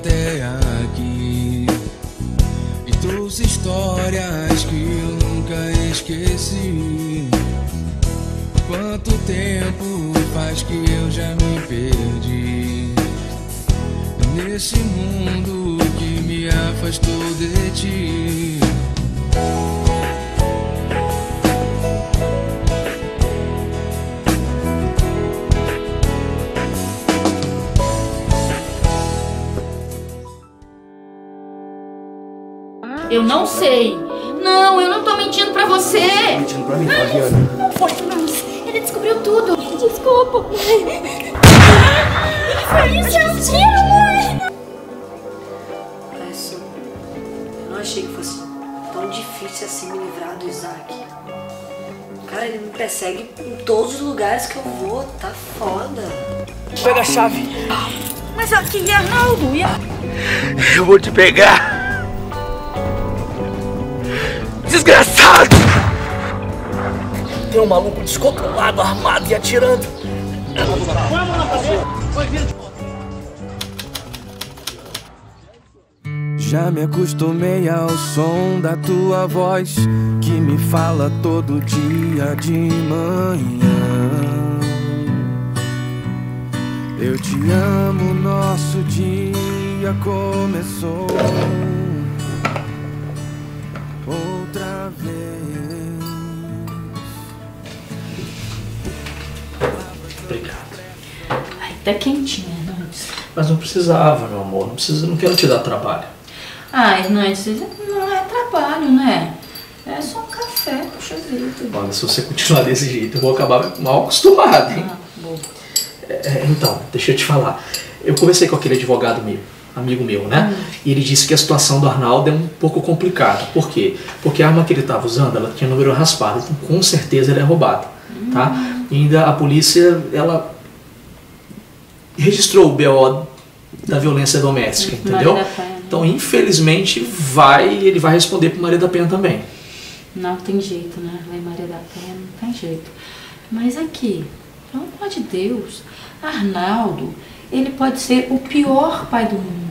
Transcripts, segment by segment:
até aqui e trouxe histórias que eu nunca esqueci. Quanto tempo faz que eu já me perdi nesse mundo que me afastou de ti? Eu não sei. Não, eu não tô mentindo pra você. Mentindo pra mim, Fabiana. Não foi. Ele descobriu tudo. Desculpa, mãe. Ele fez isso, é mãe. Essa, eu não achei que fosse tão difícil assim me livrar do Isaac. Cara, ele me persegue em todos os lugares que eu vou. Tá foda. Pega a chave. Mas aqui, Arnaldo, e a... Eu vou te pegar. Desgraçado! Tem um maluco descontrolado, armado e atirando. Já me acostumei ao som da tua voz que me fala todo dia de manhã. Eu te amo, nosso dia começou Ai, tá quentinho, Hernandes. Mas não precisava, meu amor. Não precisa, não quero te dar trabalho. Ah, Hernandes, não é trabalho, né? É só um café, puxa vida. Olha, se você continuar desse jeito, eu vou acabar mal acostumado, hein? Ah, boa. É, então, deixa eu te falar. Eu conversei com aquele advogado meu, amigo meu, né? E ele disse que a situação do Arnaldo é um pouco complicada. Por quê? Porque a arma que ele estava usando, ela tinha número raspado. Então, com certeza, ele é roubado, tá? E ainda a polícia, ela registrou o BO da violência doméstica, entendeu? Então, infelizmente, vai, ele vai responder pro Maria da Penha também. Não tem jeito, né? Lei Maria da Penha não tem jeito. Mas aqui, pelo amor de Deus, Arnaldo, ele pode ser o pior pai do mundo,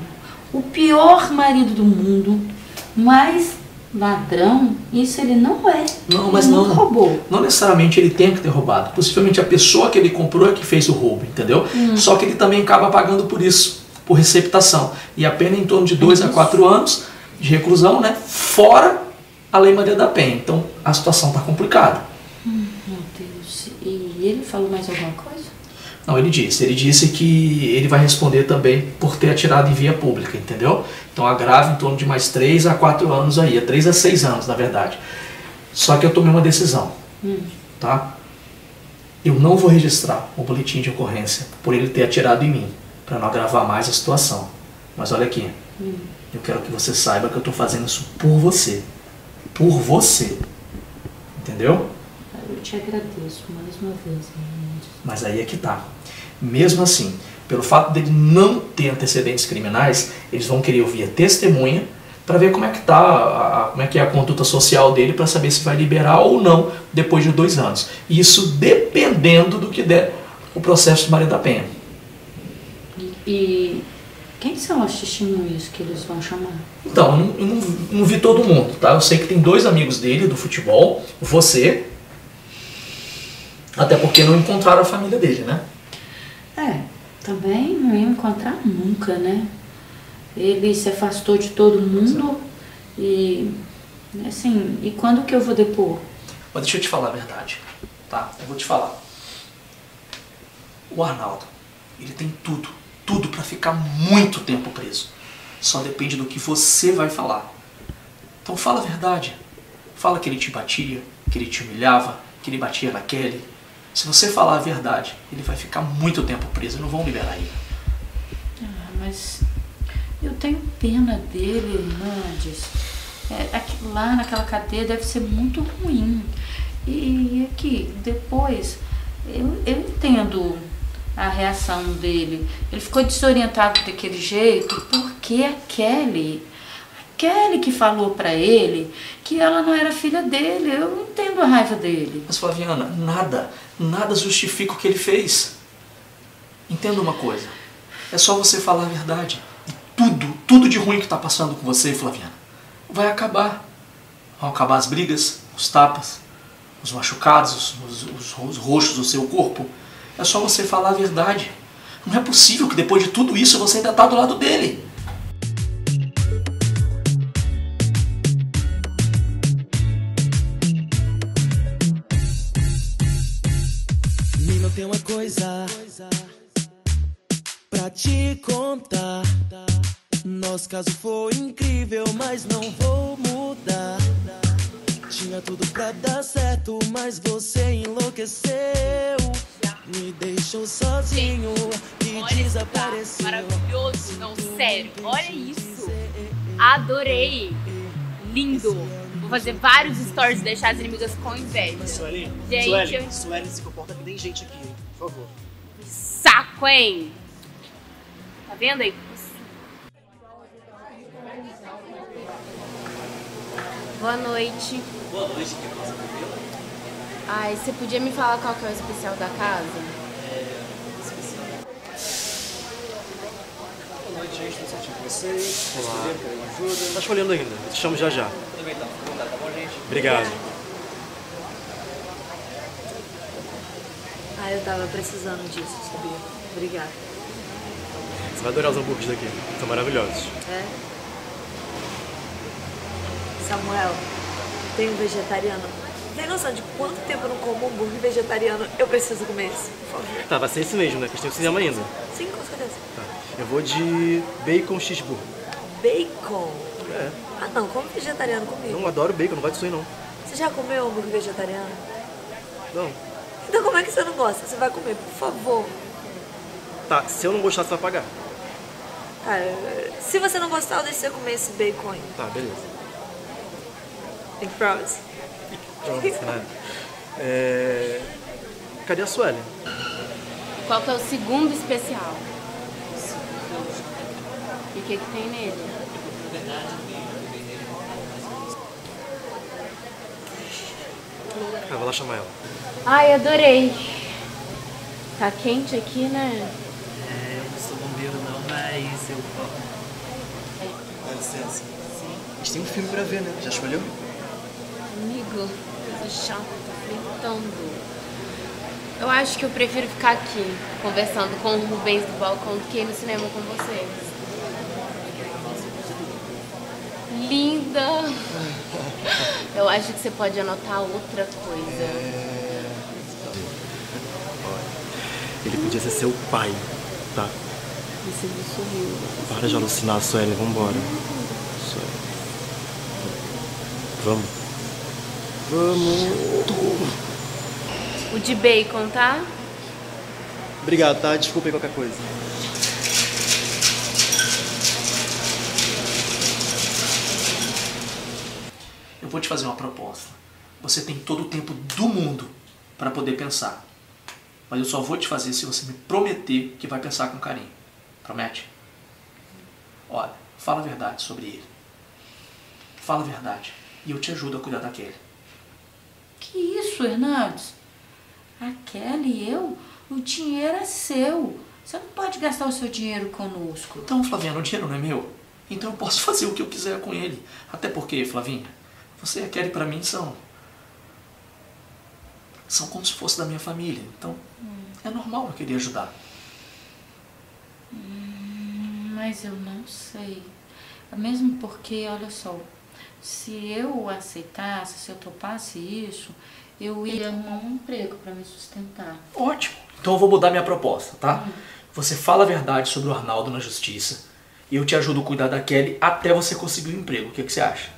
o pior marido do mundo, mas ladrão, isso ele não é. Não, mas Ele não. roubou. Não necessariamente ele tem que ter roubado. Possivelmente a pessoa que ele comprou é que fez o roubo, entendeu? Só que ele também acaba pagando por isso, por receptação. E a pena é em torno de 2 a 4 anos de reclusão, né? Fora a Lei Maria da Penha. Então a situação está complicada. Meu Deus. E ele falou mais alguma coisa? Não, ele disse. Ele disse que ele vai responder também por ter atirado em via pública, entendeu? Então agrava em torno de mais 3 a 4 anos aí, é 3 a 6 anos, na verdade. Só que eu tomei uma decisão, tá? Eu não vou registrar o boletim de ocorrência por ele ter atirado em mim, para não agravar mais a situação. Mas olha aqui, eu quero que você saiba que eu estou fazendo isso por você. Por você. Entendeu? Eu te agradeço mais uma vez, Hernandes. Mas aí é que tá. Mesmo assim, pelo fato dele não ter antecedentes criminais, eles vão querer ouvir a testemunha para ver como é que tá, a- a- como é que é a conduta social dele para saber se vai liberar ou não depois de dois anos. Isso dependendo do que der o processo de Maria da Penha. E, quem são as testemunhas que eles vão chamar? Então, eu não, eu não- não vi todo mundo, tá? Eu sei que tem dois amigos dele do futebol, você, até porque não encontraram a família dele, né? É, também não ia encontrar nunca, né? Ele se afastou de todo mundo e, assim, e quando que eu vou depor? Mas deixa eu te falar a verdade, tá? Eu vou te falar. O Arnaldo, ele tem tudo, tudo pra ficar muito tempo preso. Só depende do que você vai falar. Então fala a verdade. Fala que ele te batia, que ele te humilhava, que ele batia na Kelly. Se você falar a verdade, ele vai ficar muito tempo preso não vão liberar ele. Ah, mas eu tenho pena dele, Hernandes. É, aqui, lá naquela cadeia deve ser muito ruim. E aqui, depois, eu, eu entendo a reação dele. Ele ficou desorientado daquele jeito porque a Kelly, Kelly que falou pra ele que ela não era filha dele. Eu entendo a raiva dele. Mas Flaviana, nada, nada justifica o que ele fez. Entenda uma coisa. É só você falar a verdade. E tudo, tudo de ruim que tá passando com você, Flaviana, vai acabar. Vão acabar as brigas, os tapas, os machucados, os, os, os roxos do seu corpo. É só você falar a verdade. Não é possível que depois de tudo isso você ainda tá do lado dele. Tem uma coisa pra te contar. Nosso caso foi incrível, mas não vou mudar. Tinha tudo pra dar certo, mas você enlouqueceu. Me deixou sozinho e Olha lugar desapareceu. maravilhoso. Não, sério, olha isso. Adorei. Lindo. Vou fazer vários stories e deixar as inimigas com inveja. Sueli, Gente, Sueli, eu- Sueli, se comporta que tem gente aqui, hein? Por favor. Saco, hein? Tá vendo aí? Boa noite. Boa noite, que passa Ai, você podia me falar qual que é o especial da casa? Boa noite, gente. Tudo certinho com vocês? Olá. Querem ajuda? Tá escolhendo ainda, eu te chamo já já. Tudo bem, então. Tá bom, gente? Obrigado. Ah, eu tava precisando disso, sabia? Obrigada. Você vai adorar os hambúrgueres daqui, são maravilhosos. É? Samuel, tem um vegetariano. Tem noção de quanto tempo eu não como hambúrguer vegetariano? Eu preciso comer esse, por favor. Tá, vai ser esse mesmo, né? Que a gente tem o cinema ainda. Sim, com certeza. Tá. Eu vou de bacon cheeseburger. Bacon. É, Ah não, come vegetariano comigo. não adoro bacon, não vai disso aí não. Você já comeu hambúrguer vegetariano? Não. Então como é que você não gosta? Você vai comer, por favor. Tá, se eu não gostar, você vai pagar. Cara, se você não gostar, eu deixo você comer esse bacon aí. Tá, beleza. Tem promise? Pronto, né? É... Cadê a Sueli? Qual que é o segundo especial? E o que, que tem nele? Ah, vou lá chamar ela. Ai, adorei. Tá quente aqui, né? É, eu não sou bombeiro não, mas eu Dá licença. A gente tem um filme pra ver, né? Já escolheu? Amigo, coisa chata, tô fritando. Eu acho que eu prefiro ficar aqui, conversando com o Rubens do balcão do que ir no cinema com vocês. Linda! Eu acho que você pode anotar outra coisa. Ele podia ser seu pai, tá? Você me sorriu. Para de alucinar, Sueli, vambora. Sueli. Vamos. Vamos. O de bacon, tá? Obrigado, tá? Desculpa aí qualquer coisa. Eu vou te fazer uma proposta. Você tem todo o tempo do mundo para poder pensar. Mas eu só vou te fazer se você me prometer que vai pensar com carinho. Promete? Olha, fala a verdade sobre ele. Fala a verdade. E eu te ajudo a cuidar da Kelly. Que isso, Hernandes? A Kelly e eu, o dinheiro é seu. Você não pode gastar o seu dinheiro conosco. Então, Flaviana, o dinheiro não é meu. Então eu posso fazer o que eu quiser com ele. Até porque, Flavinha, você e a Kelly pra mim são. São como se fosse da minha família. Então, é normal eu querer ajudar. Mas eu não sei. Mesmo porque, olha só, se eu aceitasse, se eu topasse isso, eu ia arrumar um emprego para me sustentar. Ótimo. Então eu vou mudar minha proposta, tá? Você fala a verdade sobre o Arnaldo na justiça e eu te ajudo a cuidar da Kelly até você conseguir um emprego. O que, que você acha?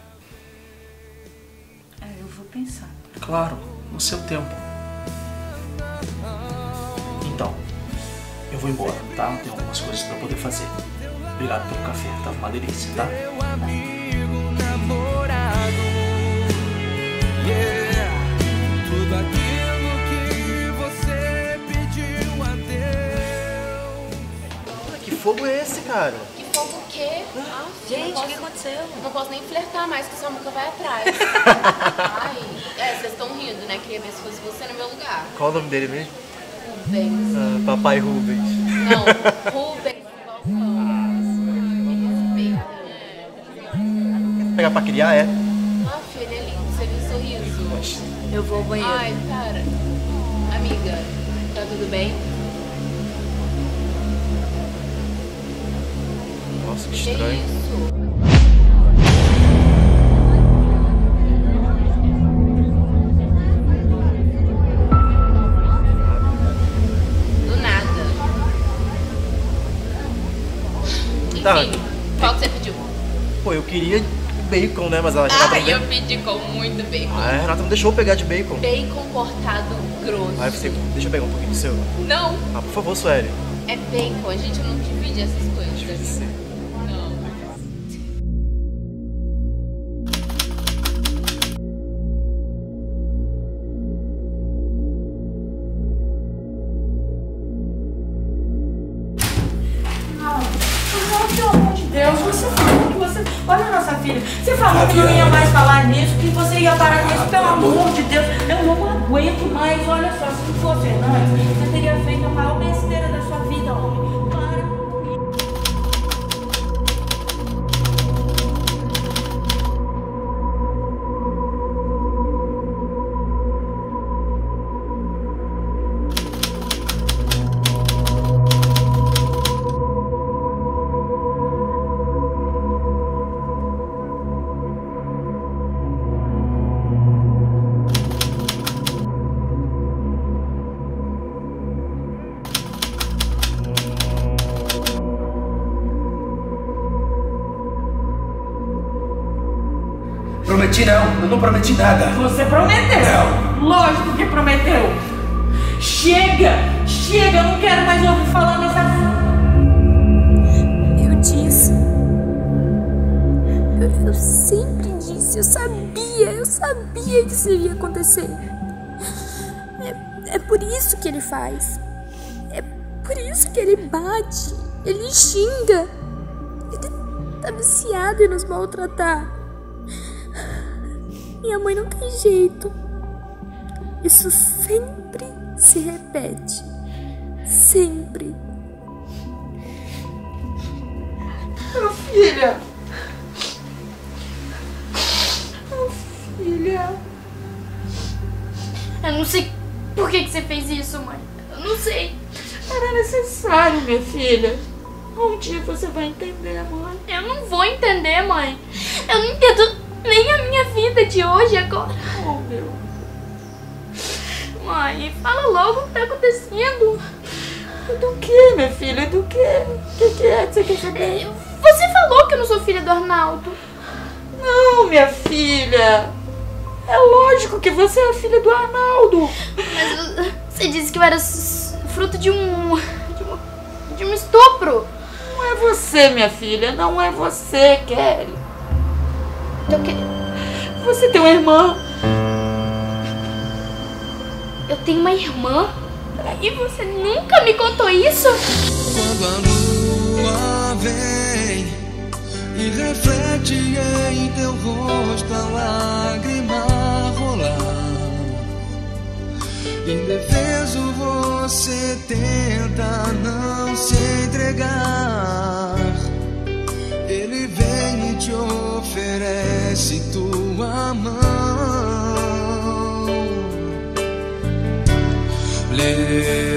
Pensar. Claro, no seu tempo. Então, eu vou embora, tá? Tem algumas coisas pra poder fazer. Obrigado pelo café, tava uma delícia, tá? Meu amigo, namorado. Yeah. Tudo aquilo que você pediu a Deus. Que fogo é esse, cara? Que fogo o quê? Ah, Gente, não o que posso- aconteceu? Não posso nem flertar mais, que sua boca vai atrás. Ai, é, vocês estão rindo, né? Queria ver se fosse você no meu lugar. Qual o nome dele mesmo? Rubens. Ah, Papai Rubens. Não, Rubens balcão. pegar pra criar, é? Ah, filho, ele é lindo, você viu o sorriso. Eu vou ao banheiro. Ai, cara. Amiga, tá tudo bem? Nossa, que estranho. Do nada. Enfim, Tá. qual que você pediu? Pô, eu queria bacon, né? Mas a Renata, não, eu pedi com muito bacon. a Renata não deixou eu pegar de bacon. Bacon cortado grosso. Aí você, deixa eu pegar um pouquinho do seu. Não, Ah, por favor, Sueli. é bacon. A gente não divide essas coisas. Você falou que não ia mais falar nisso, que você ia parar nisso, pelo amor de Deus. Eu não aguento mais, olha só, se não fosse Fernandes, você teria feito a maior Prometi não, eu não prometi nada. Você prometeu. Não. Lógico que prometeu. Chega, chega, eu não quero mais ouvir falar nessa. Eu disse. Eu, eu sempre disse, eu sabia, eu sabia que isso ia acontecer. É, é por isso que ele faz. É por isso que ele bate, ele xinga. Ele tá viciado em nos maltratar. Minha mãe não tem jeito. Isso sempre se repete. Sempre. Meu filha. Meu filha. Eu não sei por que, que você fez isso, mãe. Eu não sei. Era necessário, minha filha. Um dia você vai entender, mãe. Eu não vou entender, mãe. Eu não entendo nem a minha vida de hoje agora. Oh, meu. Mãe, fala logo o que tá acontecendo. Do que, minha filha? Do que? O que, que é que você quer saber? Você falou que eu não sou filha do Arnaldo. Não, minha filha. É lógico que você é a filha do Arnaldo. Mas você disse que eu era fruto de um. de um, de um estupro. Não é você, minha filha. Não é você, Kelly. Então, que... Você tem uma irmã. Eu tenho uma irmã. E você nunca me contou isso? Quando a lua vem e reflete em teu rosto a lágrima rolar. Indefeso você tenta não se entregar. Ele vem e te oferece tua mão. Levante